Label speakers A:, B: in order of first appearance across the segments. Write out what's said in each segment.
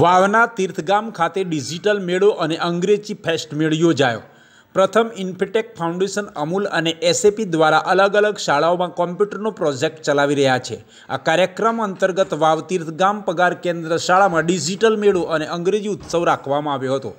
A: વાવના તીર્થગામ ખાતે ડિજિટલ મેળો અને અંગ્રેજી ફેસ્ટ મેળો યોજાયો. પ્રથમ ઇન્ફિટેક ફાઉન્ડેશન અમૂલ અને એસએપી દ્વારા અલગ અલગ શાળાઓમાં કોમ્પ્યુટરનો પ્રોજેક્ટ ચલાવી રહ્યા છે. આ કાર્યક્રમ અંતર્ગત વાવ તીર્થગામ પગાર કેન્દ્ર શાળામાં ડિજિટલ મેળો અને અંગ્રેજી ઉત્સવ રાખવામાં આવ્યો હતો.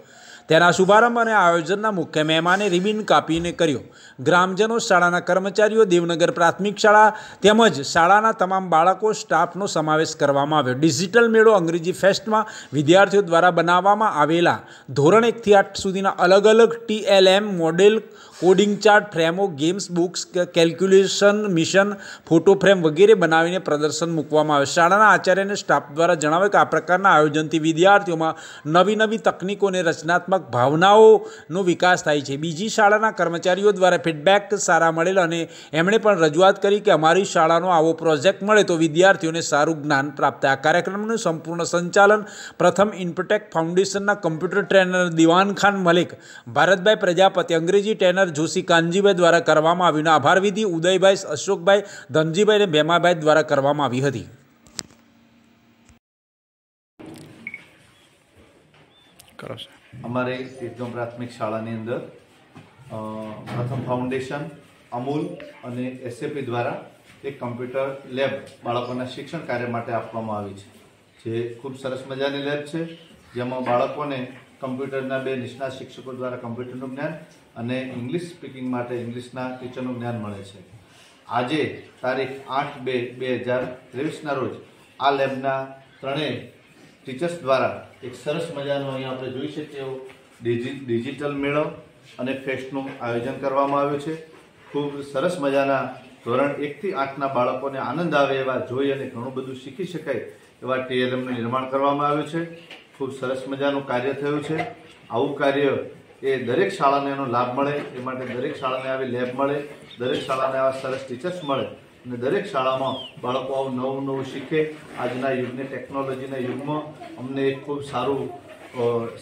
A: તેના શુભારંભ અને આયોજનના મુખ્ય મહેમાને રિબિન કાપીને કર્યો. ગ્રામજનો, શાળાના કર્મચારીઓ, દેવનગર પ્રાથમિક શાળા તેમજ શાળાના તમામ બાળકો, સ્ટાફનો સમાવેશ કરવામાં આવ્યો. ડિજિટલ મેળો અંગ્રેજી ફેસ્ટમાં વિદ્યાર્થીઓ દ્વારા બનાવવામાં આવેલા. ધોરણ એકથી આઠ સુધીના અલગ અલગ TLM model, coding chart, ફ્રેમો, games, books calculation mission, photo frame વગેરે બનાવીને પ્રદર્શન મૂકવામાં આવે શાળાના આચાર્ય અને સ્ટાફ દ્વારા જણાવ્યું કે આ પ્રકારના આયોજનથી વિદ્યાર્થીઓમાં નવી નવી તકનીકો અને રચનાત્મક ભાવનાઓનો વિકાસ થાય છે. બીજી શાળાના કર્મચારીઓ દ્વારા ફીડબેક સારા મળેલ અને એમણે પણ રજૂઆત કરી કે અમારી શાળાનો આવો પ્રોજેક્ટ મળે તો વિદ્યાર્થીઓને સારું જ્ઞાન પ્રાપ્ત આ કાર્યક્રમનું સંપૂર્ણ સંચાલન પ્રથમ ઇન્ફોટેક ફાઉન્ડેશનના કમ્પ્યુટર ટ્રેનર દિવાન ખાન મલિક, ભારતભાઈ પ્રજાપતિ, અંગ્રેજી ટ્રેનર જોશી કાનજીભાઈ દ્વારા કરવામાં આવ્યું આભાર વિધિ ઉદયભાઈ, અશોકભાઈ ધનજીભાઈ અને ભેમાભાઈ દ્વારા કરવામાં આવી હતી.
B: કરો સર
C: અમારે એકદમ પ્રાથમિક શાળાની અંદર પ્રથમ ફાઉન્ડેશન અમૂલ અને એસએપી દ્વારા એક કમ્પ્યુટર લેબ બાળકોના શિક્ષણ કાર્ય માટે આપવામાં આવી છે. જે ખૂબ સરસ મજાની લેબ છે, જેમાં બાળકોને કમ્પ્યુટરના બે નિષ્ણાત શિક્ષકો દ્વારા કમ્પ્યુટરનું જ્ઞાન અને ઇંગ્લિશ સ્પીકિંગ માટે ઇંગ્લિશના ટીચરનું જ્ઞાન મળે છે. આજે તારીખ આઠ બે બે હજાર ત્રેવીસના રોજ આ લેબના ત્રણેય ટીચર્સ દ્વારા એક સરસ મજાનો અહીંયા આપણે જોઈ શકીએ એવો. ડિજિ, ડિજિટલ મેળો અને ફેસ્ટનું આયોજન કરવામાં આવ્યું છે. ખૂબ સરસ મજાના ધોરણ એકથી આઠના બાળકોને આનંદ આવે એવા જોઈ અને ઘણું બધું શીખી શકાય એવા ટીએલએમનું નિર્માણ કરવામાં આવ્યું છે. ખૂબ સરસ મજાનું કાર્ય થયું છે. આવું કાર્ય એ દરેક શાળાને એનો લાભ મળે, એ માટે દરેક શાળાને આવી લેબ મળે, દરેક શાળાને આવા સરસ ટીચર્સ મળે અને દરેક શાળામાં બાળકો આવું નવું નવું શીખે. આજના યુગની ટેકનોલોજીના યુગમાં અમને એક ખૂબ સારું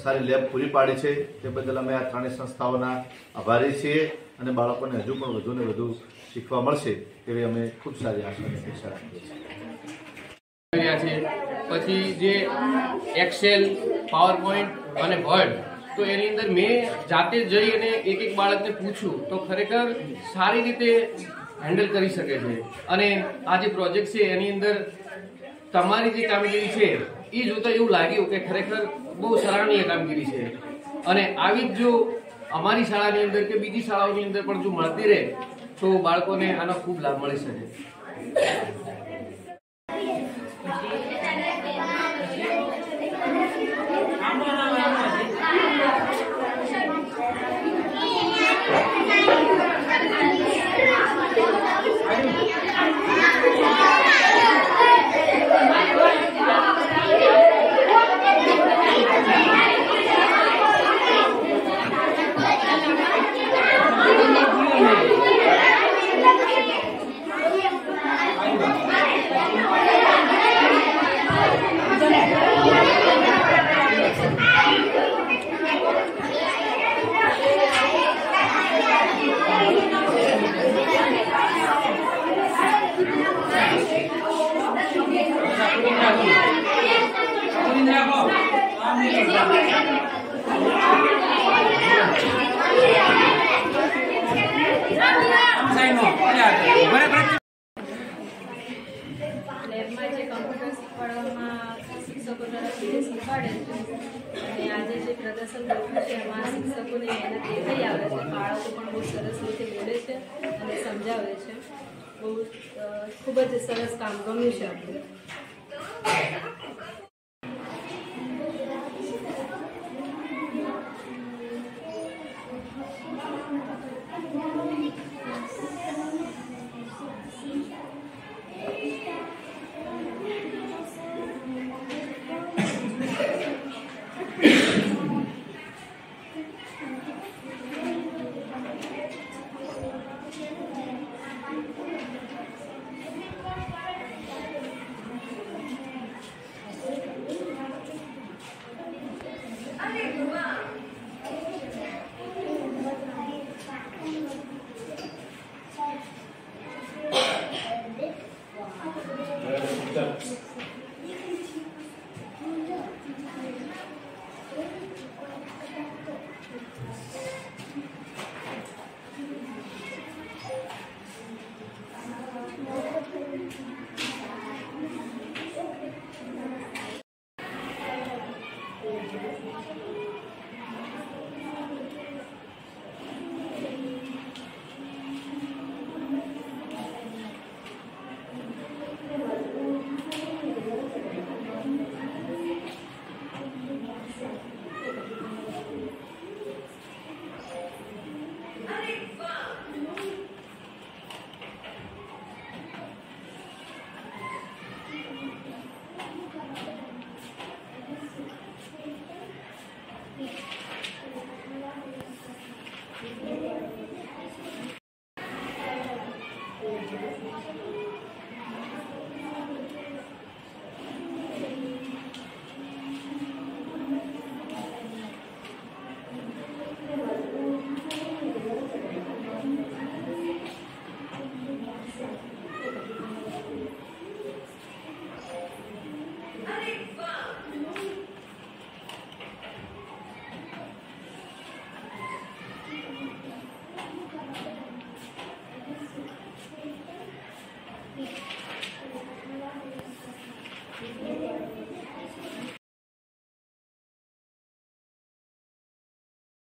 C: સારી લેબ પૂરી પાડી છે. તે બદલ અમે આ ત્રણેય સંસ્થાઓના આભારી છીએ અને બાળકોને હજુ પણ વધુ ને વધુ શીખવા મળશે એવી અમે ખૂબ સારી આશા અપેક્ષા રાખીએ છીએ.
D: પછી જે એક્સેલ પાવર પોઈન્ટ અને વર્ડ તો એની અંદર મેં જાતે જઈ અને એક એક બાળકને પૂછ્યું, તો ખરેખર સારી રીતે હેન્ડલ કરી શકે છે. અને આ જે પ્રોજેક્ટ છે, એની અંદર તમારી જે કામગીરી છે એ જોતા એવું લાગ્યું કે ખરેખર બહુ સરાહનીય કામગીરી છે. અને આવી જ જો અમારી શાળાની અંદર કે બીજી શાળાઓની અંદર પણ જો મળતી રહે, તો બાળકોને આનો ખૂબ લાભ મળી શકે.
E: લેબમાં જે કમ્પ્યુટર શીખવાડવામાં શિક્ષકો શીખવાડે છે, અને આજે જે પ્રદર્શન કર્યું છે, એમાં શિક્ષકોને મહેનત થઈ આવે છે. બાળકો પણ બહુ સરસ રીતે બોલે છે અને સમજાવે છે. બહુ ખૂબ જ સરસ કામ ગમ્યું છે આપણું. Gracias.